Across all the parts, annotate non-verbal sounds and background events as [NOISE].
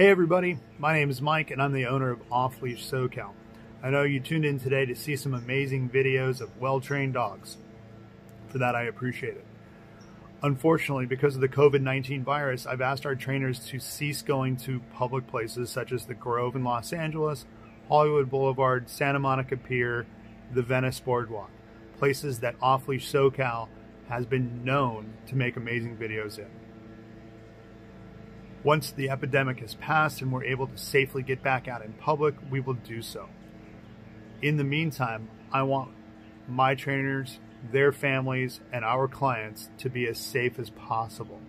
Hey everybody, my name is Mike and I'm the owner of Off Leash SoCal. I know you tuned in today to see some amazing videos of well-trained dogs. For that I appreciate it. Unfortunately, because of the COVID-19 virus, I've asked our trainers to cease going to public places such as the Grove in Los Angeles, Hollywood Boulevard, Santa Monica Pier, the Venice Boardwalk, places that Off Leash SoCal has been known to make amazing videos in. Once the epidemic has passed and we're able to safely get back out in public, we will do so. In the meantime, I want my trainers, their families, and our clients to be as safe as possible.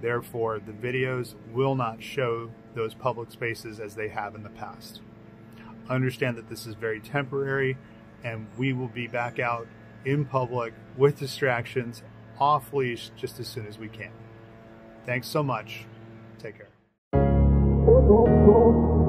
Therefore, the videos will not show those public spaces as they have in the past. Understand that this is very temporary and we will be back out in public with distractions, off leash, just as soon as we can. Thanks so much. Take care. Oh, oh, oh.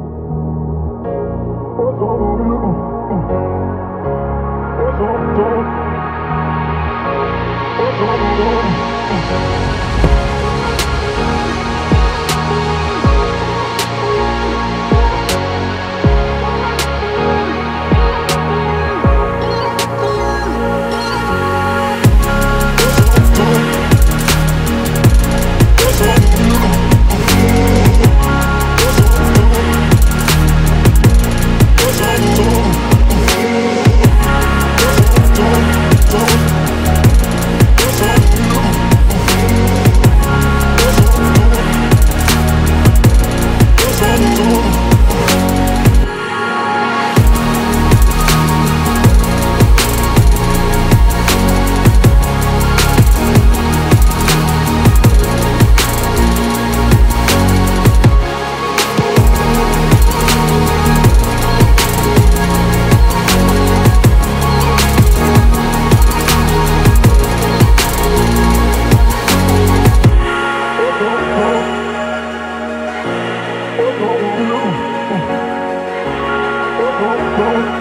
Oh.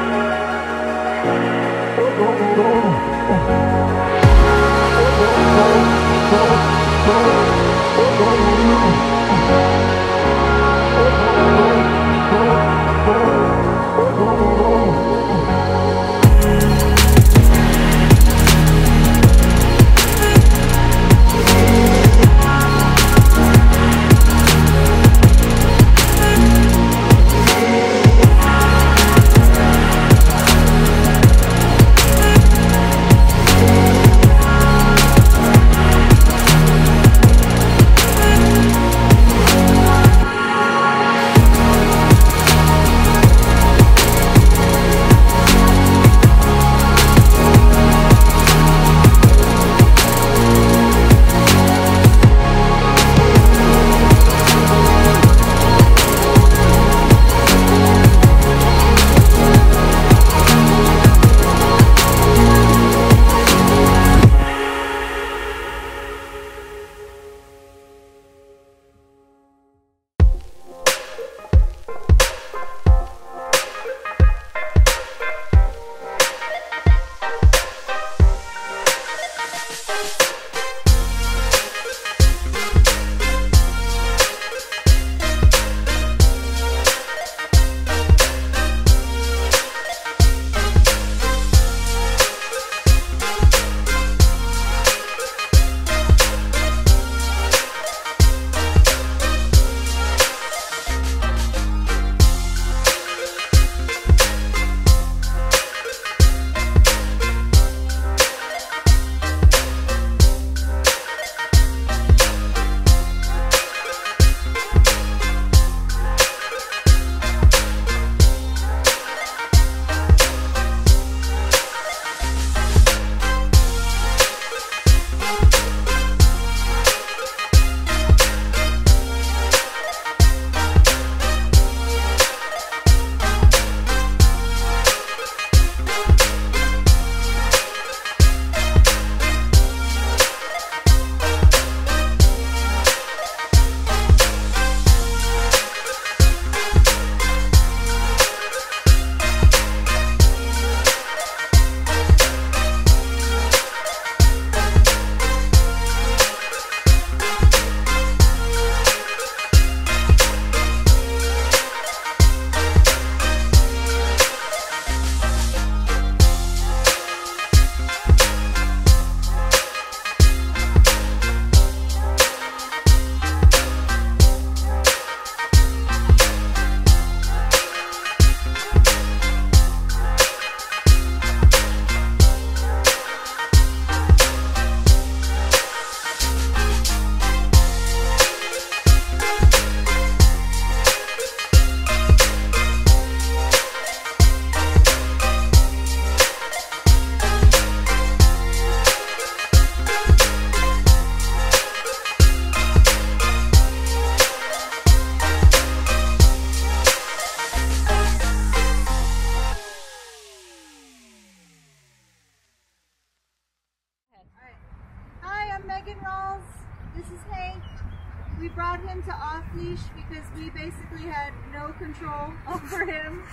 Leash because we basically had no control [LAUGHS] over him.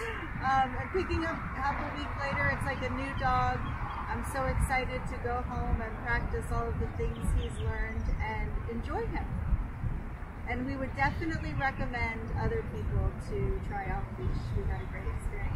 Um, and picking up half a week later, it's like a new dog. I'm so excited to go home and practice all of the things he's learned and enjoy him. And we would definitely recommend other people to try off leash. We had a great experience.